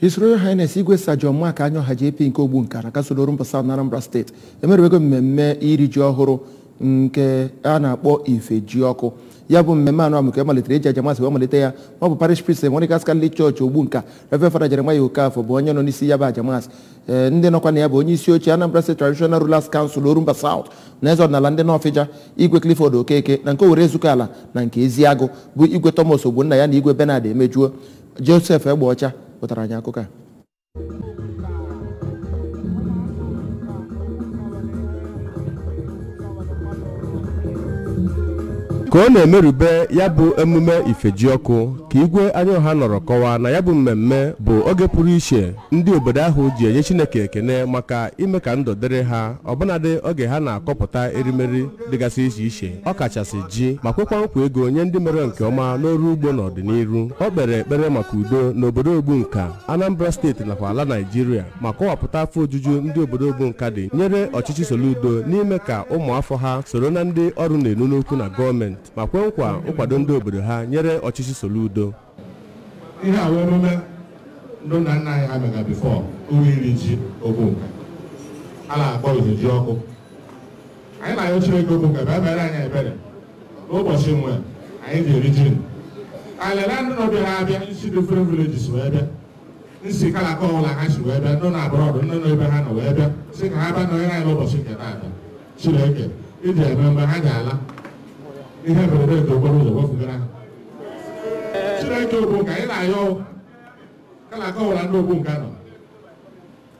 His Royal Highness Igwe John Mark Anyoha JP nke Ogbunka kasoro Rumba South na Anambra steeti emerewego mmemme iri ji ọhụrụ nke a na-akpọ ife ji ọkụ. Ya bụ mmemme anụ amụ ka emalitere eji ajamasị wee malite ya. Ọ bụ parish priest Monica Catholic Church Ogbunka. Reverend Father Jeremiah Okafor bụ onye nọ n'isi ya bụ ajamasị ee ndị nọkwa na ya bụ onye isi oche Anambra State Traditional Rulers Council Orumba South na eze ọdịnala ndị Nọfịja igwe Clifford Okeke na nke Owere Ezukọ Ala na nke Eziagụ bụ igwe Thomas Ogbonna ya na igwe Bernard Emejuo Joseph Egbeọcha pụtara anyị akụkọ ka ọ na-emerube ya bụ emume ifeji ọkụ ka igwe anyaọha nọrọ kọwaa na ya bụ mmemme bụ oge pụrụ iche ndị obodo ahụ ji enye chineke ekene maka ime ka ndụ dịrị ha ọbụnadị oge ha na-akọpụta erimeri dịgasị iche iche ọ kachasị ji ma kwekwa nkwa ego nye ndị mere nke ọma n'ọrụ ugbo n'ọdịnihu. Ọ kpere ekpere maka udo n'obodo Ogbunka Anambra steeti nakwa ala Naijiria ma kọwapụta afọ ojuju ndị obodo Ogbunka dị nyere ọchịchị Soludo n'ime ka ụmụafọ ha soro na ndị ọrụ na-enu n'okwu na gọọmenti ma kwe nkwa nkwado ndị obodo ha nyere ọchịchị Soludo. Ihe a wee emume ndị nna nna anyị ha bifọ uri iri ji Ogbunka a na-akpọ ji ọkụ. Anyị na-ayọ Chineke Ogbunka bịa mere anyị ebere. N'ụbọchị nwe anyị ga-eri ji. Alele ndị nọbịa ha abịa isi different villages wee bịa. Nsi kalaka ọbụla ha si wee bịa ndị na abroad ndị nọ ebe ha nọ wee bịa. Si ka ha bịa nọnyere anyị n'ụbọchị nke taata Chineke iji eme mgbe ha ga-ala. Ihe mberede nke okporo ụzọ wefugara ha Chineke Ogbunka anyị na-ayọ kalaka ọbụla ndị Ogbunka nọ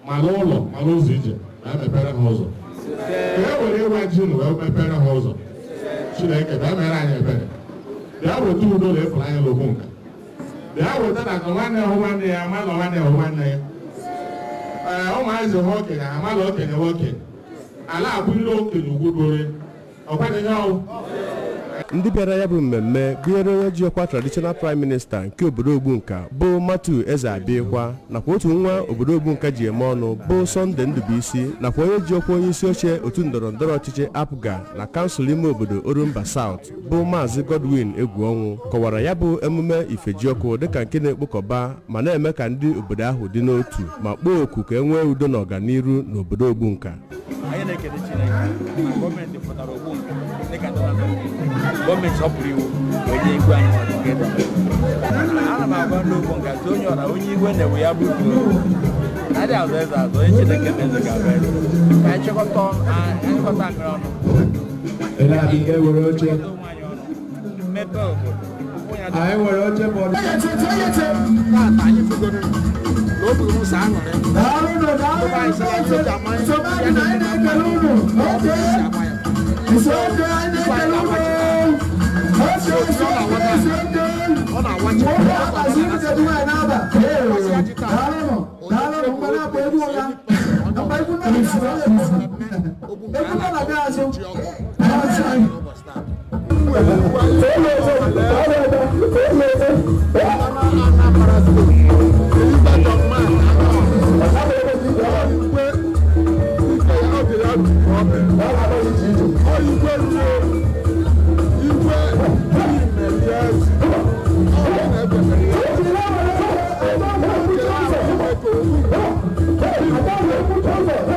malụ ụlọ malụ ụzọ ije ma emepere ha ụzọ ka e were ịwa ji na wee mepere ha ụzọ Chineke bịa mere anyị ebere bịa weta udo na ịfụnanya n'Ogbunka bịa weta na ka nwanne hụ nwanne ya amalụ nwanne hụ nwanne ya ee ụmụazị ha okenye amalụ okenye okenye ala abụghịrị okenye ugwu dore ọkwadịghị ọnwụ ndị bịara ya bụ mmemme gụnyere onye ji ọkwa traditional prime minister nke obodo Ogbunka bụ Matu Eze Abiekwa nakwa otu nwa obodo Ogbunka ji eme ọnụ bụ Sunday Ndubuisi nakwa onye ji ọkwa onye isi oche otu ndọrọ ndọrọ ọchịchị APGA na kansụl ime obodo Orumba South bụ Maazị Godwin Egwuọnwụ kọwara ya bụ emume ifeji ọkụ dịka nke na-ekpokọba ma na-eme ka ndị obodo ahụ dị n'otu ma kpọọ oku ka e nwee udo na ọganiru n'obodo Ogbunka. Anyị na-ekele Chineke na gọọmenti pụtara Ogbunka dịka gọọmenti họpụrụ iwu wee nye igwe anyị ana m agwa ndị Ogbunka tụ onye ọra onye igwe na-ewe ya bụ adị azụ eze azụ onye Chineke na eze ga-abụ eze ka anyị chịkọta akịrị ọnụ mmepe obodo anyị nwere oche bọọdụ taata anyị bugoro na o buru ụzọ aṅụrị ọ over.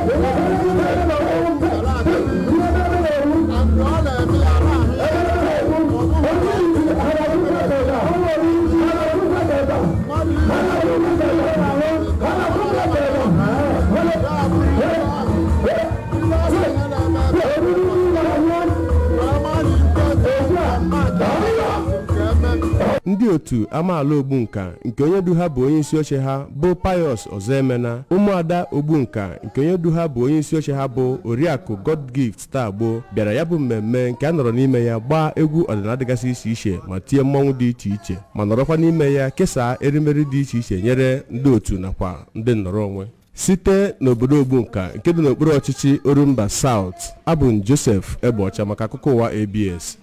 Ndị otu amaala Ogbunka nke onye du ha bụ onye isi oche ha bụ Pius Ozemena ụmụada Ogbunka nke onye du ha bụ onye isi oche ha bụ Oriakụ Godgift Tagbo bịara ya bụ mmemme nke a nọrọ n'ime ya gbaa egwu ọdịnala dịgasị iche iche ma tie mmọnwụ dị iche iche ma nọrọkwa n'ime ya kesaa erimeri dị iche iche nyere ndị otu nakwa ndị nnọrọ onwe. Site n'obodo Ogbunka nke dị n'okpuru ọchịchị Orumba South abụ Joseph Egbeọcha maka akụkọ ụwa ABS